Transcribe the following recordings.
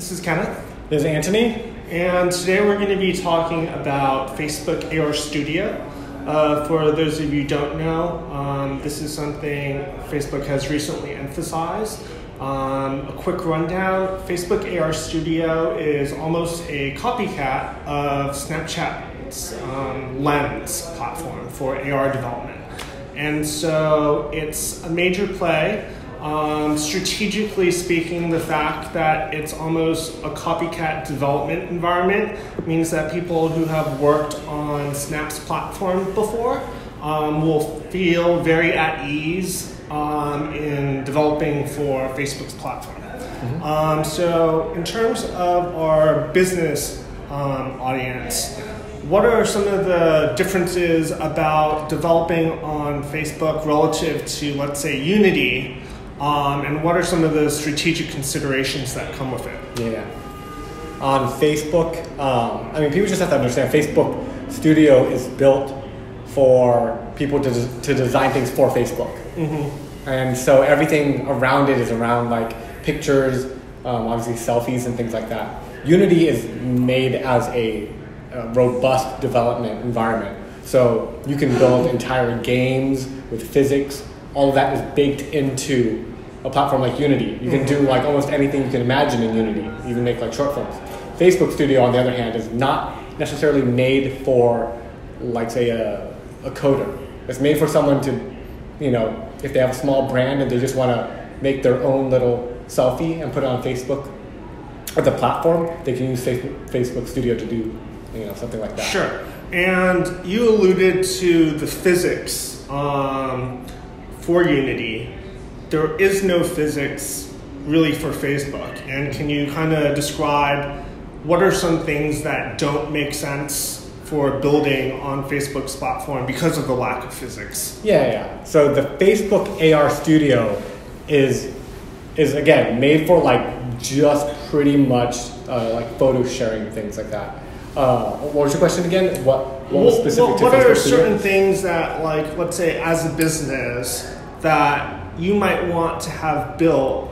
This is Kenneth. This is Antony. And today we're going to be talking about Facebook AR Studio. Uh, for those of you who don't know, um, this is something Facebook has recently emphasized. Um, a quick rundown Facebook AR Studio is almost a copycat of Snapchat's um, Lens platform for AR development. And so it's a major play. Um, strategically speaking, the fact that it's almost a copycat development environment means that people who have worked on Snap's platform before um, will feel very at ease um, in developing for Facebook's platform. Mm-hmm. Um, so, in terms of our business um, audience, what are some of the differences about developing on Facebook relative to, let's say, Unity? Um, and what are some of the strategic considerations that come with it? Yeah. On Facebook, um, I mean, people just have to understand Facebook Studio is built for people to, to design things for Facebook. Mm-hmm. And so everything around it is around like pictures, um, obviously selfies and things like that. Unity is made as a, a robust development environment. So you can build entire games with physics. All of that is baked into a platform like Unity. You can do like almost anything you can imagine in Unity, You can make like short films. Facebook Studio, on the other hand, is not necessarily made for, like, say, a, a coder. It's made for someone to, you know, if they have a small brand and they just want to make their own little selfie and put it on Facebook or the platform, they can use Facebook, Facebook Studio to do, you know, something like that. Sure. And you alluded to the physics um, for Unity there is no physics really for Facebook. And can you kind of describe what are some things that don't make sense for building on Facebook's platform because of the lack of physics? Yeah, yeah. So the Facebook AR Studio is is again made for like just pretty much uh, like photo sharing things like that. Uh, what was your question again? What what was specific what Facebook are certain things that like let's say as a business that you might want to have built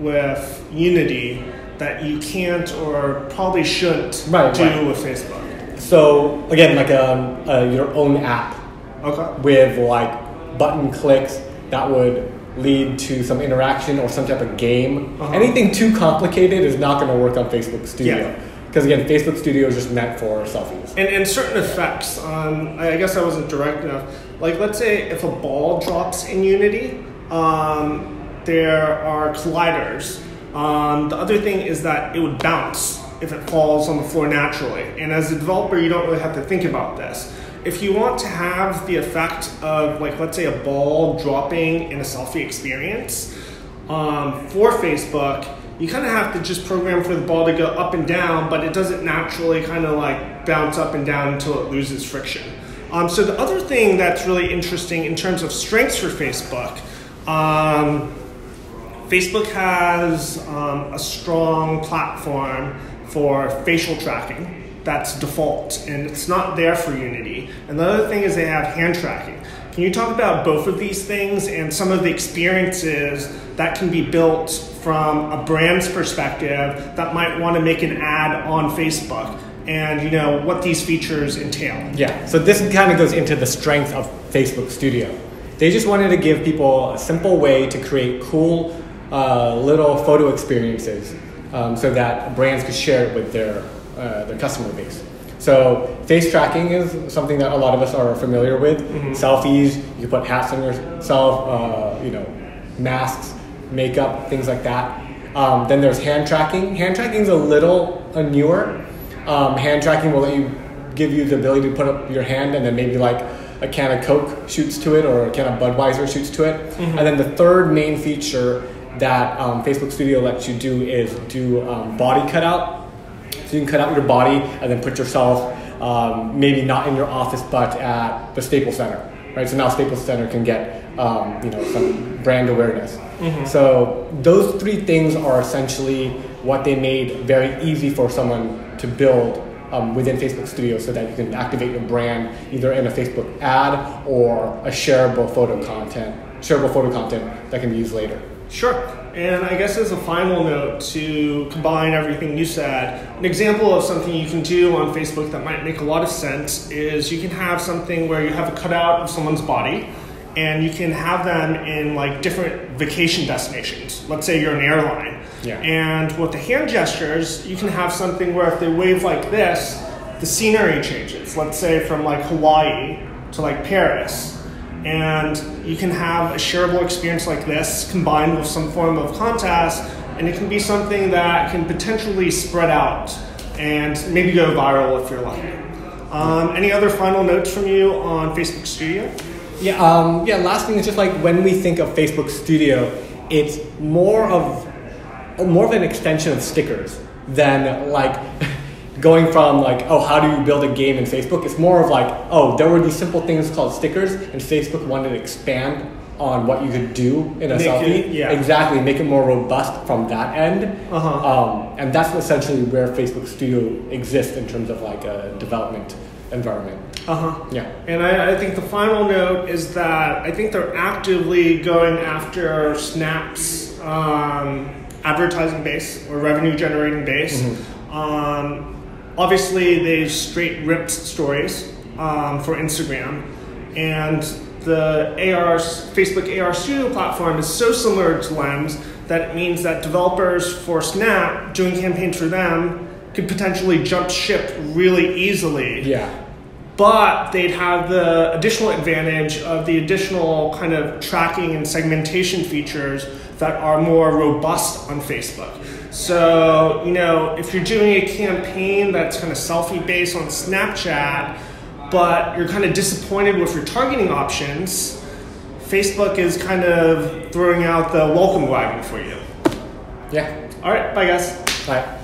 with Unity that you can't or probably shouldn't right, do right. with Facebook. So again, like um, uh, your own app okay. with like button clicks that would lead to some interaction or some type of game. Uh-huh. Anything too complicated is not going to work on Facebook Studio. Yeah. Because again, Facebook Studio is just meant for selfies. And, and certain effects, I guess I wasn't direct enough. Like, let's say if a ball drops in Unity, um, there are colliders. Um, the other thing is that it would bounce if it falls on the floor naturally. And as a developer, you don't really have to think about this. If you want to have the effect of, like, let's say a ball dropping in a selfie experience um, for Facebook, you kind of have to just program for the ball to go up and down, but it doesn't naturally kind of like bounce up and down until it loses friction. Um, so the other thing that's really interesting in terms of strengths for Facebook um, Facebook has um, a strong platform for facial tracking that's default, and it's not there for Unity. And the other thing is they have hand tracking. Can you talk about both of these things and some of the experiences that can be built from a brand's perspective that might want to make an ad on Facebook? and you know what these features entail. Yeah, so this kind of goes into the strength of Facebook Studio. They just wanted to give people a simple way to create cool uh, little photo experiences um, so that brands could share it with their, uh, their customer base. So face tracking is something that a lot of us are familiar with. Mm-hmm. Selfies, you put hats on yourself, uh, you know, masks, makeup, things like that. Um, then there's hand tracking. Hand tracking is a little a newer. Um, hand tracking will let you give you the ability to put up your hand and then maybe like a can of Coke shoots to it or a can of Budweiser shoots to it. Mm-hmm. And then the third main feature that um, Facebook Studio lets you do is do um, body cutout. So you can cut out your body and then put yourself um, maybe not in your office but at the Staples Center. Right, so now Staples Center can get um, you know some brand awareness. Mm-hmm. So those three things are essentially what they made very easy for someone to build um, within Facebook Studio so that you can activate your brand either in a Facebook ad or a shareable photo content, shareable photo content that can be used later. Sure. And I guess as a final note to combine everything you said, an example of something you can do on Facebook that might make a lot of sense is you can have something where you have a cutout of someone's body and you can have them in like different vacation destinations. Let's say you're an airline. Yeah. And with the hand gestures, you can have something where if they wave like this, the scenery changes. Let's say from like Hawaii to like Paris. And you can have a shareable experience like this combined with some form of contest, and it can be something that can potentially spread out and maybe go viral if you're lucky. Um, any other final notes from you on Facebook Studio? Yeah, um, yeah. Last thing is just like when we think of Facebook Studio, it's more of more of an extension of stickers than like going from like oh how do you build a game in Facebook. It's more of like oh there were these simple things called stickers, and Facebook wanted to expand on what you could do in a Make selfie. it- yeah. Exactly, make it more robust from that end. Uh-huh. Um, and that's essentially where Facebook Studio exists in terms of like a development environment. Uh huh. Yeah. And I, I think the final note is that I think they're actively going after Snap's um, advertising base or revenue generating base. Um, obviously, they straight ripped stories um, for Instagram, and the AR Facebook AR Studio platform is so similar to Lens that it means that developers for Snap doing campaigns for them could potentially jump ship really easily Yeah. but they'd have the additional advantage of the additional kind of tracking and segmentation features that are more robust on Facebook. So, you know, if you're doing a campaign that's kind of selfie based on Snapchat, but you're kind of disappointed with your targeting options, Facebook is kind of throwing out the welcome wagon for you. Yeah. All right, bye guys. Right.